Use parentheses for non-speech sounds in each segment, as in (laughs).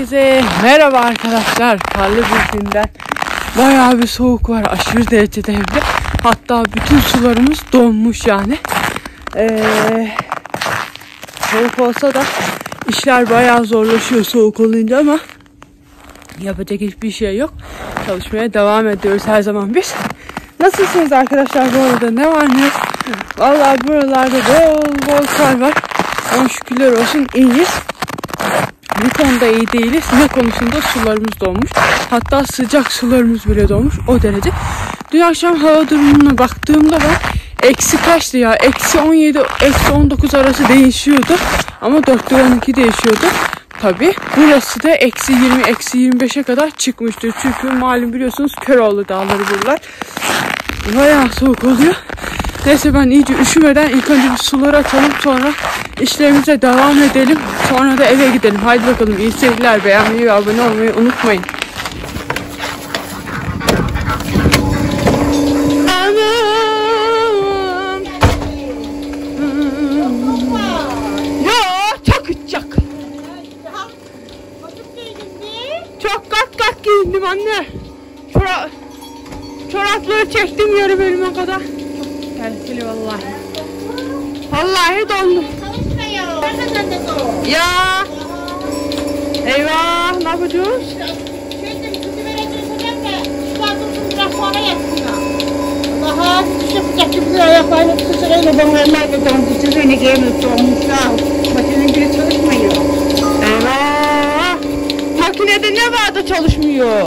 Herkese merhaba arkadaşlar. Karlı bir günden bayağı bir soğuk var. Aşırı derecede hem de. Hatta bütün sularımız donmuş yani. Ee, soğuk olsa da işler bayağı zorlaşıyor soğuk olunca ama yapacak hiçbir şey yok. Çalışmaya devam ediyoruz her zaman biz. Nasılsınız arkadaşlar bu arada? Ne var ne? Vallahi buralarda bol bol kar var. Ama şükürler olsun iyiyiz. Bu konuda iyi değiliz. Ne konusunda sularımız donmuş. Hatta sıcak sularımız bile donmuş. O derece. Dün akşam hava durumuna baktığımda ben eksi kaçtı ya? Eksi 17, eksi 19 arası değişiyordu. Ama 4'te 12 değişiyordu. Tabi burası da eksi 20, eksi 25'e kadar çıkmıştır. Çünkü malum biliyorsunuz Köroğlu dağları buralar. Bayağı soğuk oluyor. Neyse ben iyice üşümeden ilk önce bir suları atalım sonra işlerimize devam edelim. Sonra da eve gidelim. Haydi bakalım iyi seyirler. Beğenmeyi ve abone olmayı unutmayın. Anne. Çora çorapları çektim yarı bölüme kadar. Tehlikeli vallahi. Vallahi dondum. Ya. Eyvah ne yapacağız? Daha gibi bir ayaklarını sıçrayla bana de dondu. Beni giyemiyor soğumuşlar. Makinenin bile çalışmıyor. Eyvah. Makinede ne vardı çalışmıyor?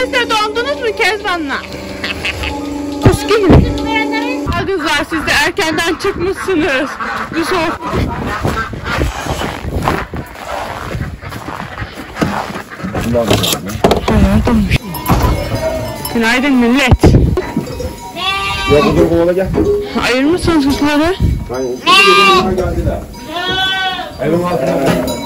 Siz de dondunuz mu Kezban'la? Kus gibi. Ha Kızlar siz de erkenden çıkmışsınız. Bu soğuk. Donmuş. Günaydın millet. Ya bu dur kovala gel. Ayırmışsınız kızları. Hayır. Evin altına.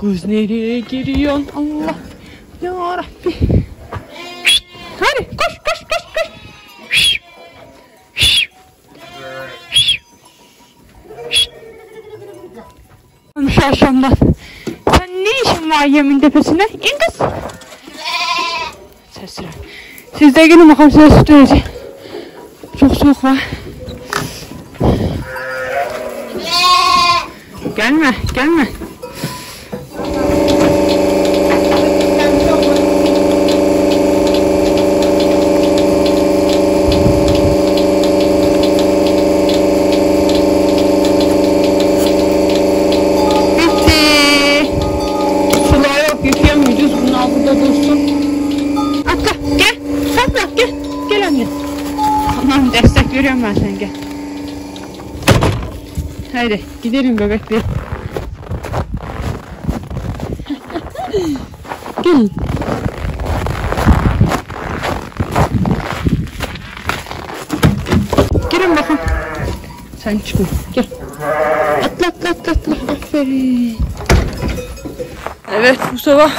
Kız nereye giriyorsun? Allah. Ya Rabbi. Hadi koş koş koş koş. Şu akşamdan. Sen ne işin var yemin tepesine? İn kız. Sesler. Siz de gelin bakalım size süt vereceğim. Çok soğuk var. Gelme, gelme. Hadi gidelim bebekler. Gelin. Gelin bakın. Sen çıkma. Gel. Atla atla atla atla. Aferin. Evet bu sabah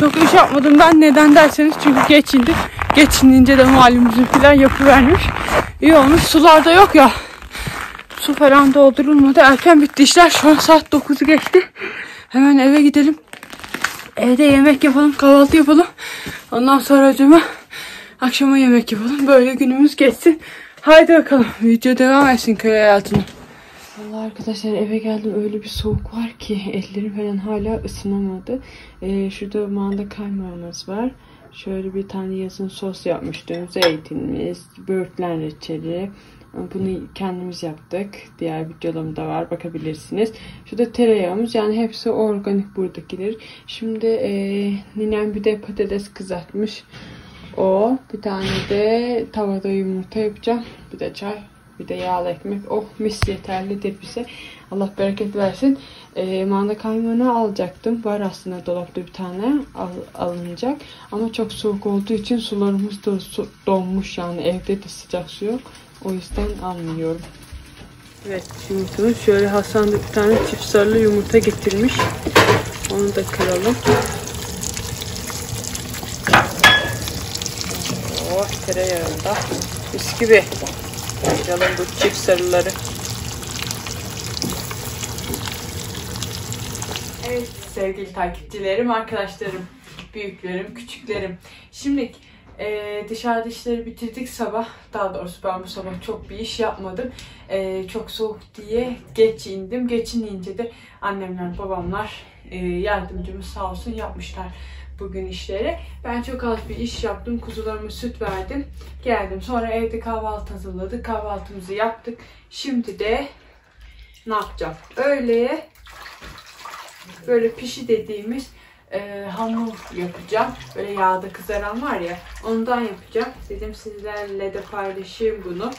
çok iş yapmadım ben. Neden derseniz çünkü geç indim. Geçinince de malum falan yapıvermiş. İyi olmuş. Sular da yok ya. Su falan doldurulmadı. Erken bitti işler. Şu an saat 9'u geçti. Hemen eve gidelim. Evde yemek yapalım, kahvaltı yapalım. Ondan sonra acaba akşama yemek yapalım. Böyle günümüz geçsin. Haydi bakalım. Video devam etsin köy hayatına. Valla arkadaşlar eve geldim öyle bir soğuk var ki ellerim falan hala ısınamadı. Ee, şurada manda kaymağımız var. Şöyle bir tane yazın sos yapmıştım. Zeytinimiz, böğürtlen reçeli. Bunu kendimiz yaptık. Diğer videolarımda var. Bakabilirsiniz. Şurada tereyağımız. Yani hepsi organik buradakiler. Şimdi e, ninem bir de patates kızartmış. O. Bir tane de tavada yumurta yapacağım. Bir de çay. Bir de yağlı ekmek. Oh mis yeterlidir bize. Allah bereket versin. E, manda kaymağını alacaktım. Var aslında dolapta bir tane al, alınacak. Ama çok soğuk olduğu için sularımız da su, donmuş yani. Evde de sıcak su yok. O yüzden almıyorum. Evet yumurtamız. Şöyle Hasan bir tane çift sarılı yumurta getirmiş. Onu da kıralım. Oh tereyağında. Mis gibi. Kıralım bu çift sarıları. Evet sevgili takipçilerim, arkadaşlarım, büyüklerim, küçüklerim. Şimdi e, dışarıda işleri bitirdik sabah. Daha doğrusu ben bu sabah çok bir iş yapmadım. E, çok soğuk diye geç indim. Geç inince de annemler, babamlar e, yardımcımız sağ olsun yapmışlar bugün işleri. Ben çok az bir iş yaptım. Kuzularıma süt verdim. Geldim. Sonra evde kahvaltı hazırladık. Kahvaltımızı yaptık. Şimdi de ne yapacağım? Öğleye böyle pişi dediğimiz e, hamur yapacağım. Böyle yağda kızaran var ya ondan yapacağım. Dedim sizlerle de paylaşayım bunu.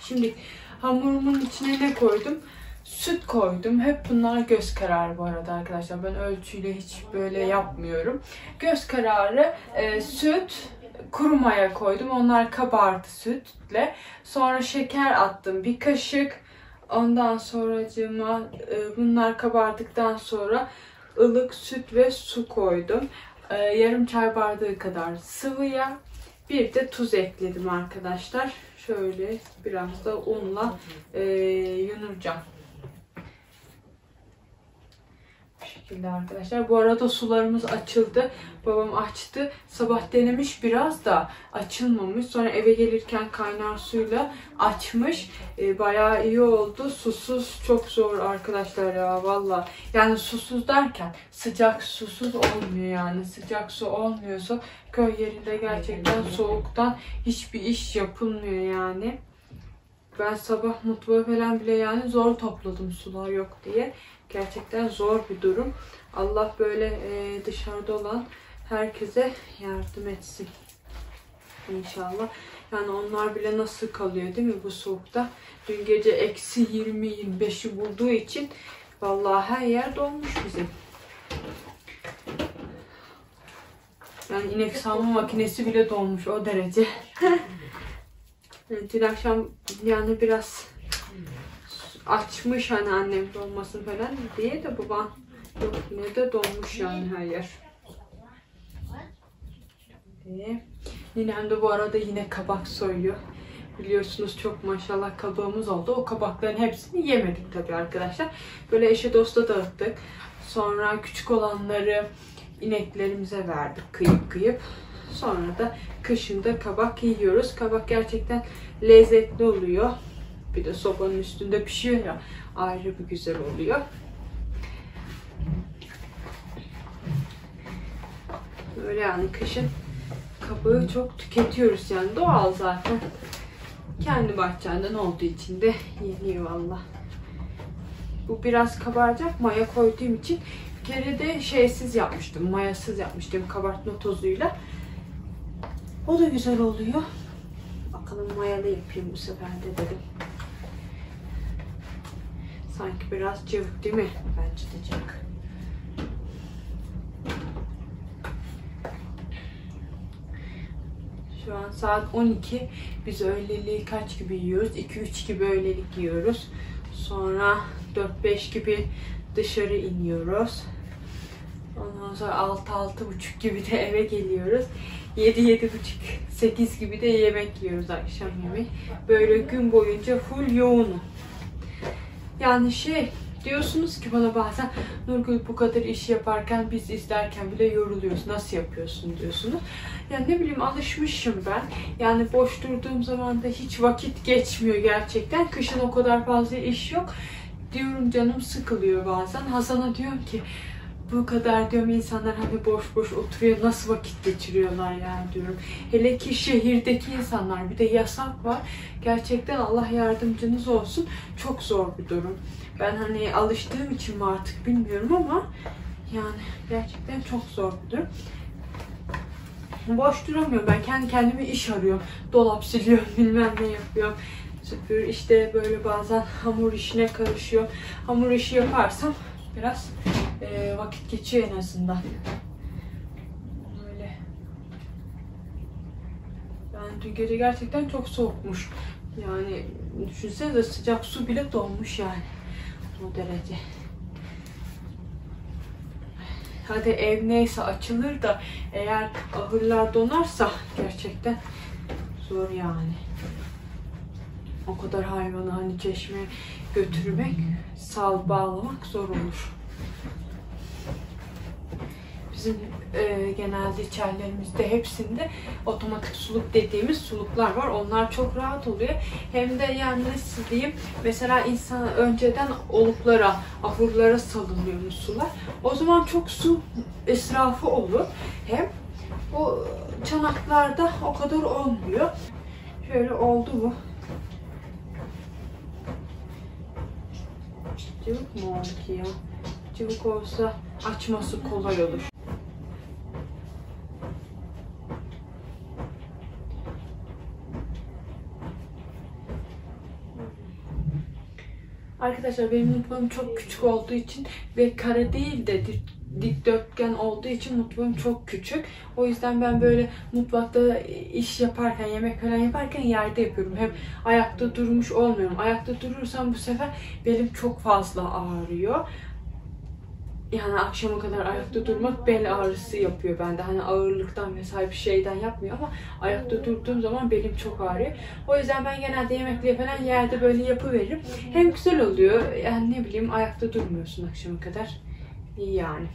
Şimdi hamurumun içine ne koydum? Süt koydum. Hep bunlar göz kararı bu arada arkadaşlar. Ben ölçüyle hiç böyle yapmıyorum. Göz kararı e, süt, kuru maya koydum. Onlar kabardı sütle. Sonra şeker attım. Bir kaşık. Ondan sonracığıma e, bunlar kabardıktan sonra ılık süt ve su koydum. E, yarım çay bardağı kadar sıvı yağ. Bir de tuz ekledim arkadaşlar. Şöyle biraz da unla e, yunuracağım. Bu şekilde arkadaşlar. Bu arada sularımız açıldı. Babam açtı. Sabah denemiş biraz da açılmamış. Sonra eve gelirken kaynar suyla açmış. E, bayağı iyi oldu. Susuz çok zor arkadaşlar ya valla. Yani susuz derken sıcak susuz olmuyor yani. Sıcak su olmuyorsa köy yerinde gerçekten soğuktan hiçbir iş yapılmıyor yani. Ben sabah mutfağı falan bile yani zor topladım sular yok diye. Gerçekten zor bir durum. Allah böyle e, dışarıda olan herkese yardım etsin. İnşallah. Yani onlar bile nasıl kalıyor değil mi bu soğukta? Dün gece eksi 20-25'i bulduğu için vallahi her yer dolmuş bizim. Yani inek sağma makinesi bile dolmuş o derece. (laughs) Dün akşam yani biraz açmış hani annem dolmasın falan diye de baban yok yine de dolmuş yani her yer. Ve ninem de bu arada yine kabak soyuyor. Biliyorsunuz çok maşallah kabağımız oldu. O kabakların hepsini yemedik tabii arkadaşlar. Böyle eşe dosta dağıttık. Sonra küçük olanları ineklerimize verdik kıyıp kıyıp. Sonra da kışında kabak yiyoruz. Kabak gerçekten lezzetli oluyor. Bir de sobanın üstünde pişiyor ya ayrı bir güzel oluyor. Öyle yani kışın kabağı çok tüketiyoruz yani doğal zaten. Kendi bahçenden olduğu için de yeniyor valla. Bu biraz kabaracak maya koyduğum için bir kere de şeysiz yapmıştım. Mayasız yapmıştım kabartma tozuyla. O da güzel oluyor. Bakalım mayalı yapayım bu sefer de dedim. Sanki biraz cıvık değil mi? Bence de cıvık. Şu an saat 12. Biz öğleliği kaç gibi yiyoruz? 2-3 gibi öğlelik yiyoruz. Sonra 4-5 gibi dışarı iniyoruz. Ondan sonra 6-6.30 gibi de eve geliyoruz. 7 yedi buçuk 8 gibi de yemek yiyoruz akşam yemeği. Böyle gün boyunca full yoğunum. Yani şey diyorsunuz ki bana bazen Nurgül bu kadar iş yaparken biz izlerken bile yoruluyoruz. Nasıl yapıyorsun diyorsunuz. Ya ne bileyim alışmışım ben. Yani boş durduğum zaman da hiç vakit geçmiyor gerçekten. Kışın o kadar fazla iş yok. Diyorum canım sıkılıyor bazen. Hasan'a diyorum ki bu kadar diyorum insanlar hani boş boş oturuyor nasıl vakit geçiriyorlar yani diyorum. Hele ki şehirdeki insanlar bir de yasak var. Gerçekten Allah yardımcınız olsun. Çok zor bir durum. Ben hani alıştığım için mi artık bilmiyorum ama yani gerçekten çok zor bir durum. Boş duramıyorum ben kendi kendime iş arıyorum. Dolap siliyorum (laughs) bilmem ne yapıyorum. Süpür işte böyle bazen hamur işine karışıyor. Hamur işi yaparsam biraz e, vakit geçiyor en azından. Böyle. Yani dün gece gerçekten çok soğukmuş. Yani düşünsenize sıcak su bile donmuş yani. O derece. Hadi ev neyse açılır da eğer ahırlar donarsa gerçekten zor yani. O kadar hayvanı hani çeşmeye götürmek, sal bağlamak zor olur. Bizim e, genelde içerilerimizde hepsinde otomatik suluk dediğimiz suluklar var. Onlar çok rahat oluyor. Hem de yani nasıl diyeyim mesela insan önceden oluklara, ahurlara salınıyor sular. O zaman çok su israfı olur. Hem bu çanaklarda o kadar olmuyor. Şöyle oldu mu? Cıvık mı oldu ki ya? Cıvık olsa açması kolay olur. Arkadaşlar benim mutfağım çok küçük olduğu için ve kare değil de dik- dikdörtgen olduğu için mutfağım çok küçük. O yüzden ben böyle mutfakta iş yaparken, yemek falan yaparken yerde yapıyorum. Hem ayakta durmuş olmuyorum. Ayakta durursam bu sefer belim çok fazla ağrıyor. Yani akşama kadar ayakta durmak bel ağrısı yapıyor bende. Hani ağırlıktan vesaire bir şeyden yapmıyor ama ayakta durduğum zaman belim çok ağrıyor. O yüzden ben genelde yemekleri falan yerde böyle yapıveririm. Hem güzel oluyor. Yani ne bileyim ayakta durmuyorsun akşama kadar. İyi yani.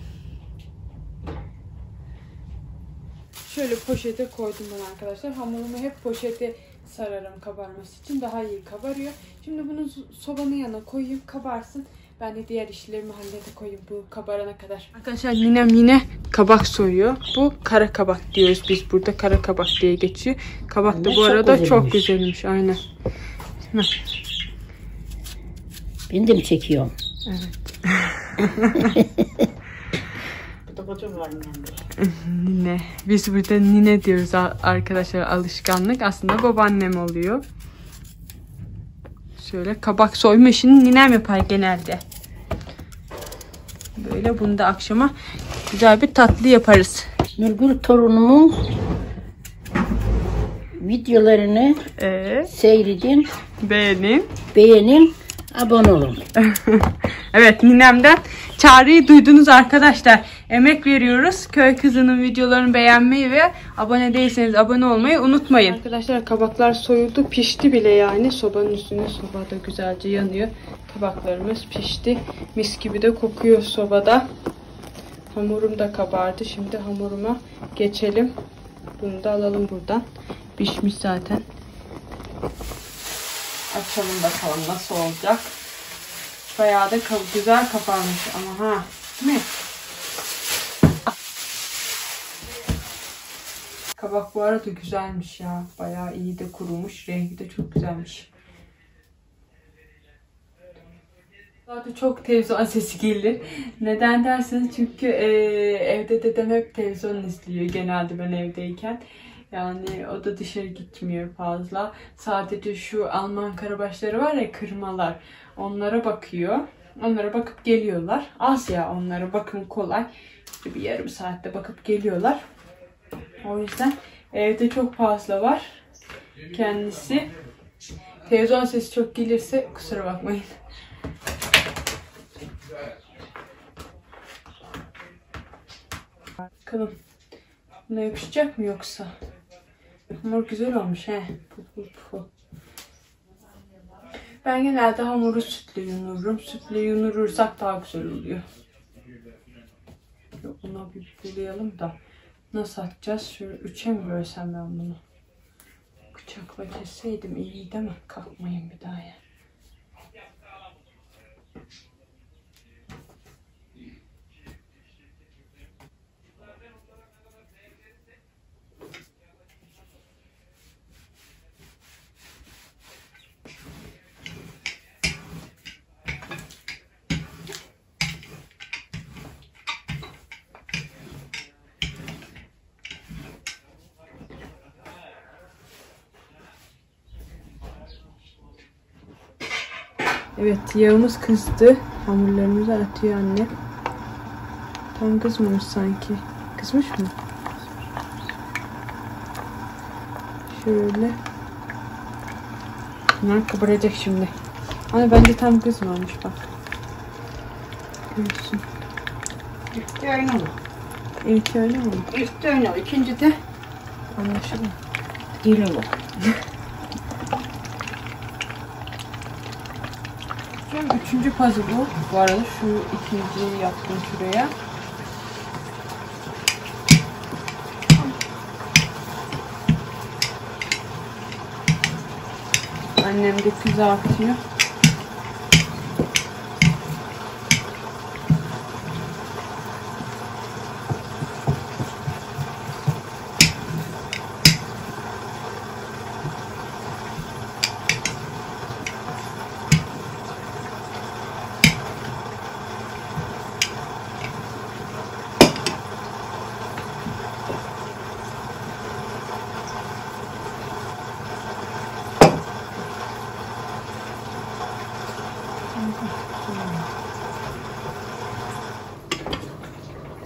Şöyle poşete koydum ben arkadaşlar. Hamurumu hep poşete sararım kabarması için. Daha iyi kabarıyor. Şimdi bunu sobanın yanına koyayım kabarsın. Ben de diğer işlerimi hallede koyayım bu kabarana kadar. Arkadaşlar ninem yine kabak soyuyor. Bu kara kabak diyoruz biz burada. Kara kabak diye geçiyor. Kabak da bu çok arada güzelmiş. çok güzelmiş. Aynen. Ben de mi çekiyorum? Evet. (laughs) Bu da koca var mı? (laughs) Nine. Biz burada nine diyoruz arkadaşlar alışkanlık. Aslında babaannem oluyor. Şöyle kabak soyma işini ninem yapar genelde. Böyle bunu da akşama güzel bir tatlı yaparız. Nurgül torunumun videolarını Ee, seyredin, beğenin. beğenin, abone olun. (laughs) evet ninemden çağrıyı duydunuz arkadaşlar. Emek veriyoruz. Köy kızının videolarını beğenmeyi ve abone değilseniz abone olmayı unutmayın. Arkadaşlar kabaklar soyuldu. Pişti bile yani. Sobanın üstünde sobada güzelce yanıyor. Kabaklarımız pişti. Mis gibi de kokuyor sobada. Hamurum da kabardı. Şimdi hamuruma geçelim. Bunu da alalım buradan. Pişmiş zaten. Açalım bakalım nasıl olacak. Bayağı da güzel kapanmış ama ha. Değil mi? Kabak bu arada güzelmiş ya. Bayağı iyi de kurumuş. Rengi de çok güzelmiş. Zaten çok televizyon sesi gelir. Neden derseniz çünkü e, evde dedem hep televizyon izliyor genelde ben evdeyken. Yani o da dışarı gitmiyor fazla. Sadece şu Alman karabaşları var ya kırmalar. Onlara bakıyor. Onlara bakıp geliyorlar. Az ya onlara bakım kolay. Bir yarım saatte bakıp geliyorlar. O yüzden evde çok fazla var. Kendisi. Televizyon sesi çok gelirse kusura bakmayın. Bakalım Buna yapışacak mı yoksa? Hamur güzel olmuş he. Ben genelde hamuru sütle yunururum. Sütle yunurursak daha güzel oluyor. Buna bir bulayalım da. Nasıl atacağız? Şöyle üçe mi bölsem ben bunu? Bıçakla kesseydim iyiydi ama kalkmayın bir daha ya. Evet yağımız kızdı. Hamurlarımızı atıyor anne. Tam kızmamış sanki. Kızmış mı? Şöyle. Bunlar kabaracak şimdi. Ama bence tam kızmamış bak. Görüyorsun. İlk öyle olur. İlk öyle mi? İlk öyle. İkinci de Anlaşıldı. değil (laughs) olur. Şu üçüncü puzzle bu. Bu arada şu ikinciyi yaptım şuraya. Annem de kızartıyor.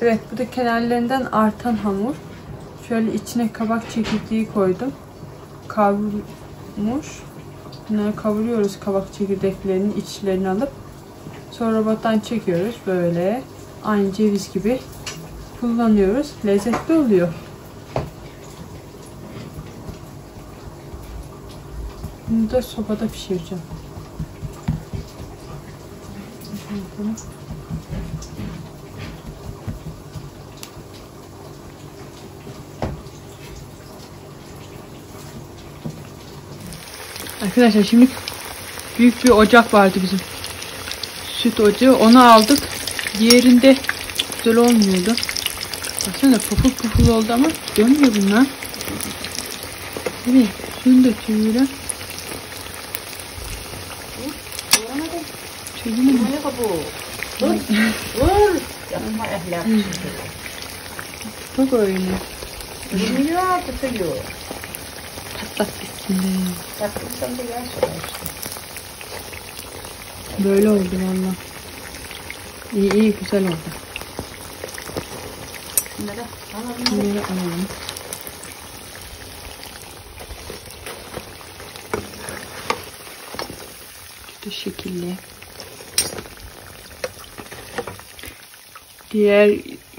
Evet bu da kenarlarından artan hamur. Şöyle içine kabak çekirdeği koydum. Kavrulmuş. Bunları kavuruyoruz kabak çekirdeklerinin içlerini alıp. Sonra robottan çekiyoruz böyle. Aynı ceviz gibi kullanıyoruz. Lezzetli oluyor. Bunu da sobada pişireceğim. Arkadaşlar şimdi büyük bir ocak vardı bizim. Süt ocağı. Onu aldık. Diğerinde güzel olmuyordu. Baksana puful puful oldu ama dönmüyor bunlar. Evet. Şunu da. Çevirelim. Ne bu? Dur. Dur. Yapma ehlak. Bak öyle. Bilmiyor, tutuyor. Patlat Yaptıksan da işte. Böyle oldu valla. İyi iyi güzel oldu. Bunları alalım. Bunları alalım. Bu şekilde. Diğer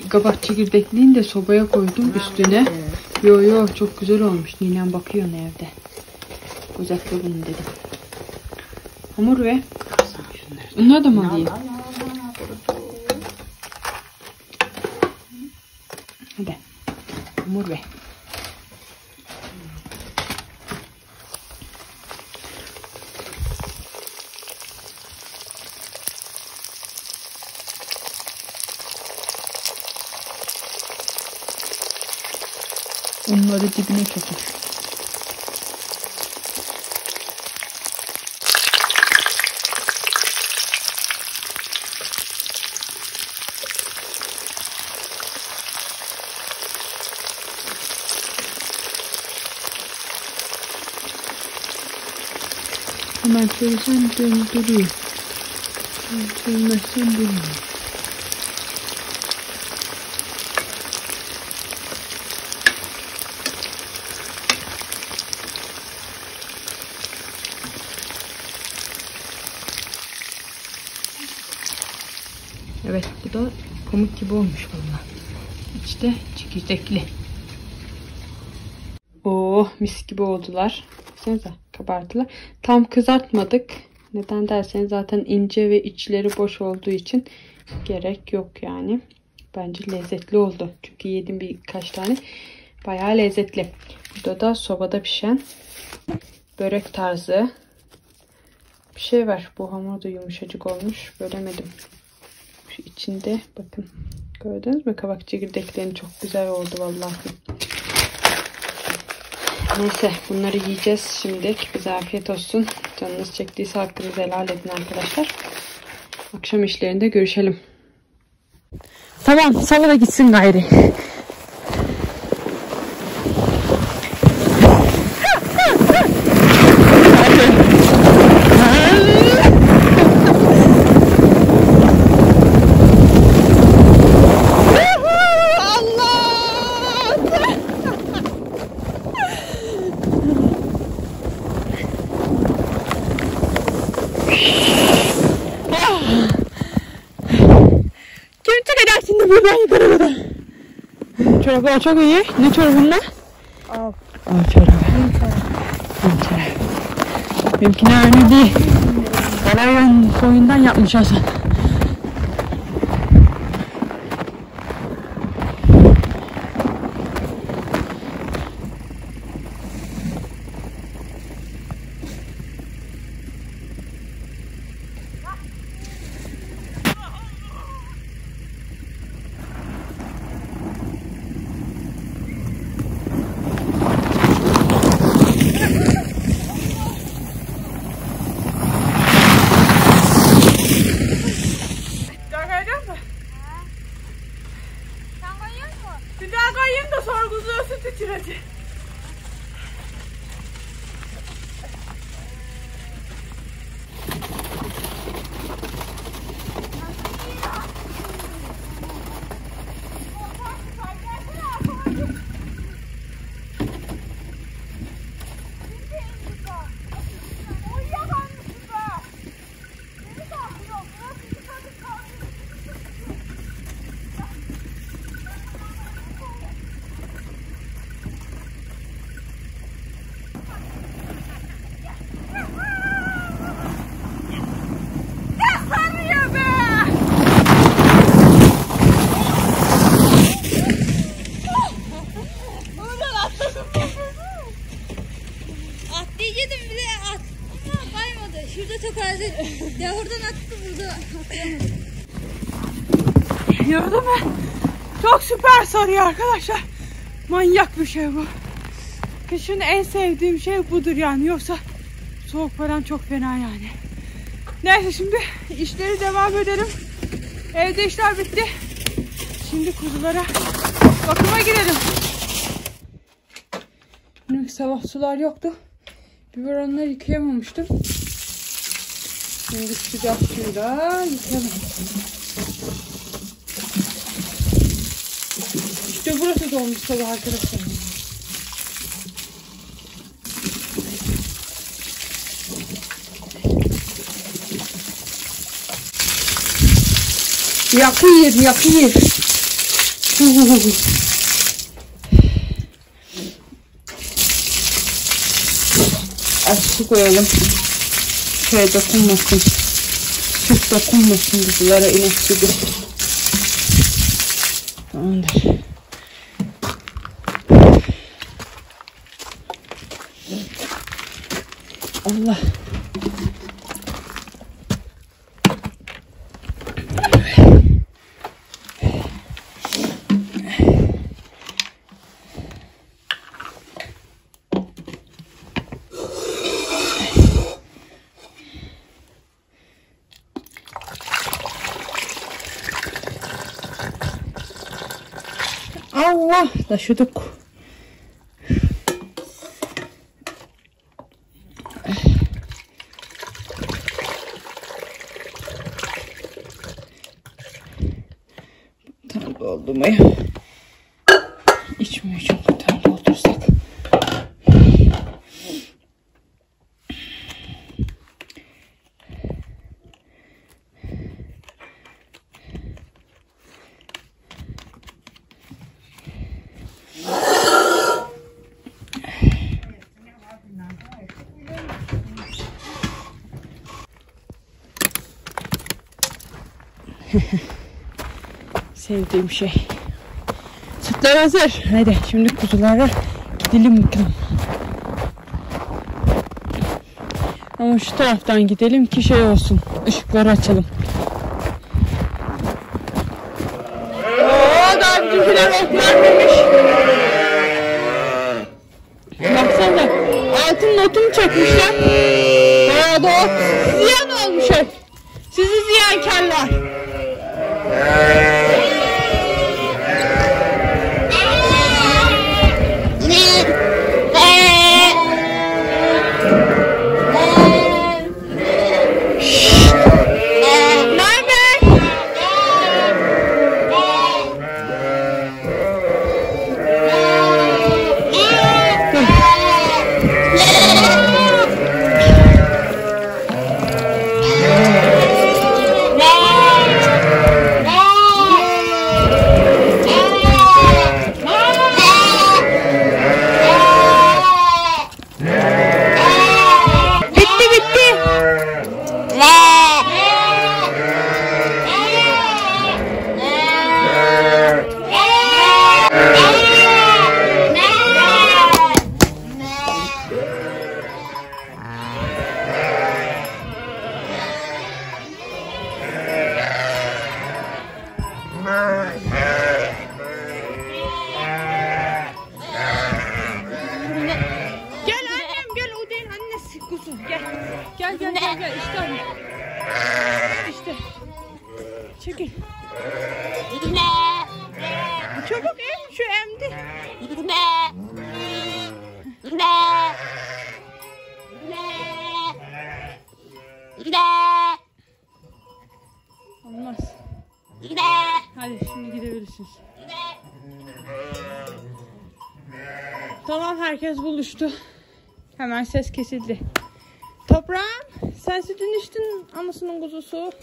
kabak çekirdekliğini de sobaya koydum üstüne. Yo yo çok güzel olmuş. Ninem bakıyor evde. Dedim. Hamur ve Bunları da mı alayım? Hadi. Hamur ve. Onları dibine çekin. Hemen çevirsen döndürüyor. Çevirmezsen dönmüyor. Evet bu da pamuk gibi olmuş valla. İşte çekirdekli. Oh mis gibi oldular. Baksanıza kabardılar. Tam kızartmadık. Neden derseniz zaten ince ve içleri boş olduğu için gerek yok yani. Bence lezzetli oldu. Çünkü yedim birkaç tane. Bayağı lezzetli. Burada da sobada pişen börek tarzı bir şey var. Bu hamur da yumuşacık olmuş. Bölemedim. Şu içinde bakın. Gördünüz mü? Kabak çekirdeklerini çok güzel oldu vallahi. Neyse bunları yiyeceğiz şimdilik. Bize afiyet olsun. Canınız çektiyse hakkınızı helal edin arkadaşlar. Akşam işlerinde görüşelim. Tamam sana da gitsin gayri. Kim çıkacak şimdi buradan yukarı kadar? Çoraplar çok iyi. Ne çorabı bunlar? Av. Av çorabı. Av çorabı. Benimkine öyle değil. Karayan soyundan yapmış Hasan. Daha kayacak mı? Sen koyuyor musun? Bir daha kayayım da sorguluyorsun titredi. Atlayacaktım bir de at. Ama kaymadı. Şurada çok az. Ya oradan attı burada atlayamadım. Gördün mü? Çok süper sarıyor arkadaşlar. Manyak bir şey bu. Kışın en sevdiğim şey budur yani. Yoksa soğuk falan çok fena yani. Neyse şimdi işleri devam edelim. Evde işler bitti. Şimdi kuzulara bakıma gidelim. Dün sabah sular yoktu. Biberonları yıkayamamıştım. Şimdi sıcak suyla yıkayalım. İşte burası dolmuş sabah arkadaşlar. Yakıyor, yakıyor. Az su koyalım. Şey dokunmasın. Süt dokunmasın kuzulara inek gibi. Tamamdır. Allah. Allah taşıdık. Tam oldu mu ya? İçmiyor çünkü tam doldursak. Sevdiğim şey. Sütler hazır. Hadi şimdi kuzulara gidelim bakalım. Ama şu taraftan gidelim ki şey olsun. Işıkları açalım. Oo daha bizimkiler otlar demiş. Baksana altın notunu çekmişler. Bayağı da ot Tamam herkes buluştu. Hemen ses kesildi. Toprağım sen sütün içtin anasının kuzusu. (laughs)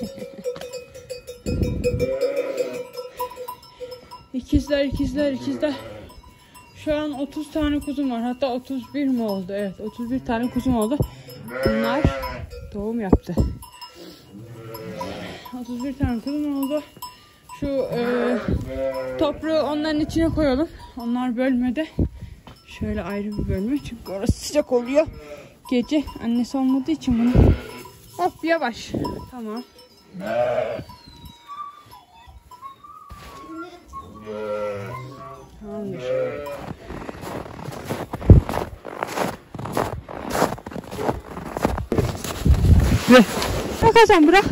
ikizler ikizler ikizler. Şu an 30 tane kuzum var. Hatta 31 mi oldu? Evet 31 tane kuzum oldu. Bunlar doğum yaptı. 31 tane kuzum oldu. Şu e, toprağı onların içine koyalım. Onlar bölmede. Şöyle ayrı bir bölme çünkü orası sıcak oluyor. Gece annesi olmadığı için bunu hop yavaş. Tamam. Tamamdır. Ve bırak Hasan bırak.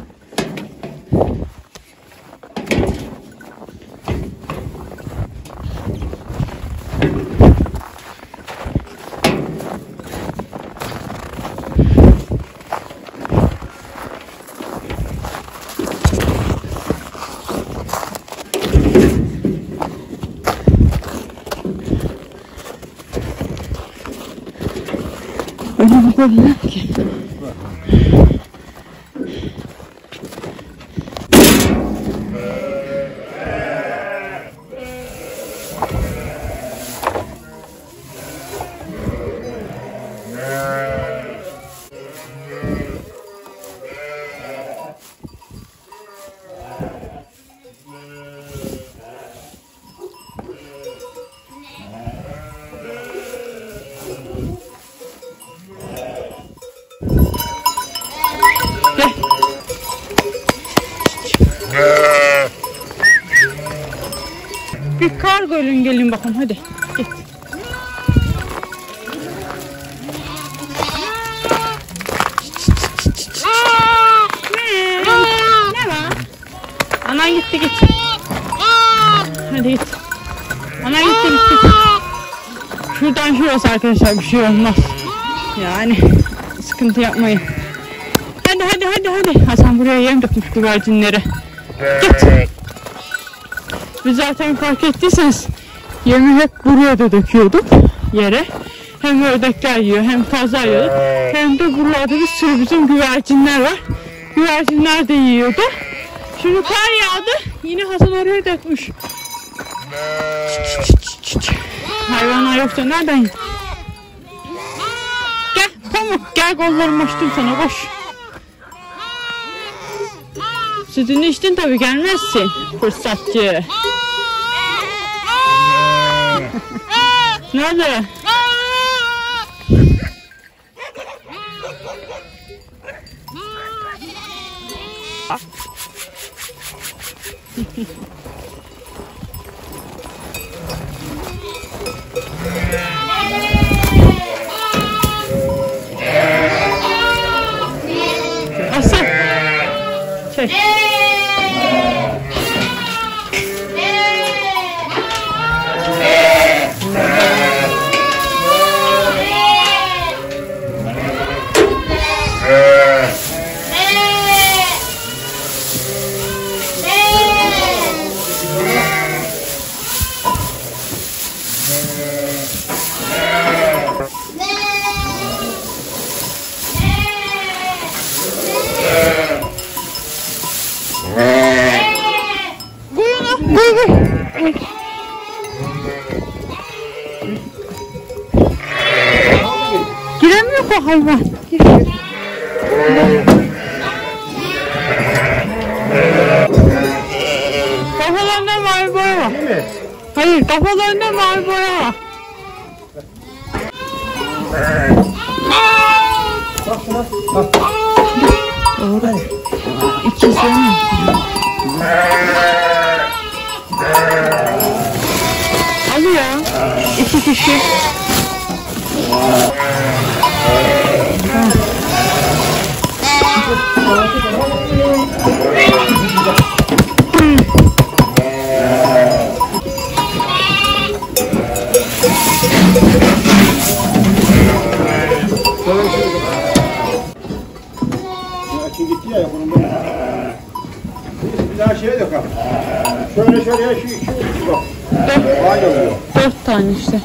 Öyle gelin bakın hadi. Git. Anan gitti git. Hadi git. Anan gitti gitti. Şuradan şurası arkadaşlar bir şey olmaz. Yani sıkıntı yapmayın. Hadi hadi hadi hadi. Hasan buraya yem dökmüş güvercinlere. Git. Biz zaten fark ettiyseniz yemi hep buraya da döküyorduk yere. Hem ördekler yiyor hem kazlar yiyor. Hem de buralarda bir sürü bizim güvercinler var. Güvercinler de yiyordu. Şimdi kar yağdı. Yine Hasan oraya dökmüş. Hayvanlar yoksa nereden? Gel pamuk gel kollarımı açtım sana koş. Sütünü içtin tabii gelmezsin. Fırsatçı. Nada. Ah. (laughs) Bu hayvan. Kafalarında mavi boya var. Hayır kafalarında mavi boya var. Doğru. İkisi mi? Ya. İki kişi. Şöyle şöyle şu şu şu bak. Aynı oluyor. Dört tane işte.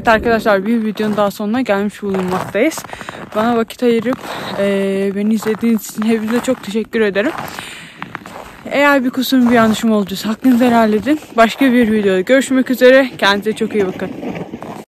Evet arkadaşlar bir videonun daha sonuna gelmiş bulunmaktayız. Bana vakit ayırıp eee, beni izlediğiniz için hepinize çok teşekkür ederim. Eğer bir kusurum bir yanlışım olduysa hakkınızı helal edin. Başka bir videoda görüşmek üzere. Kendinize çok iyi bakın.